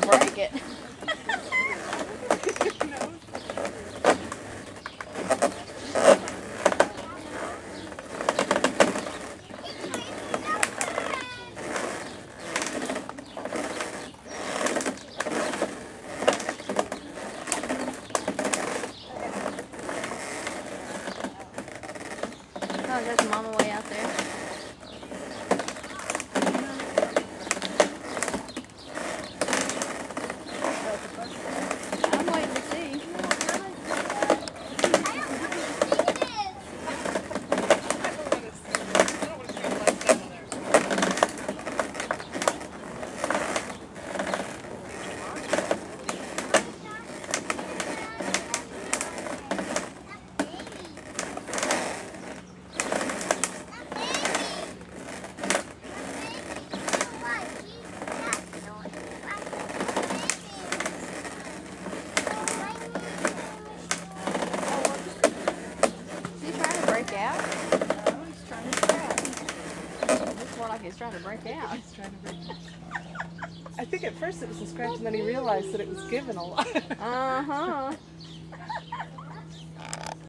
gonna break it. Oh, there's mama way out there. I'm waiting to see. Is he trying to break out? he's trying to scratch. Looks more like he's trying to break out. He's trying to break. I think at first it was a scratch, and then he realized that it was given a lot. Uh huh.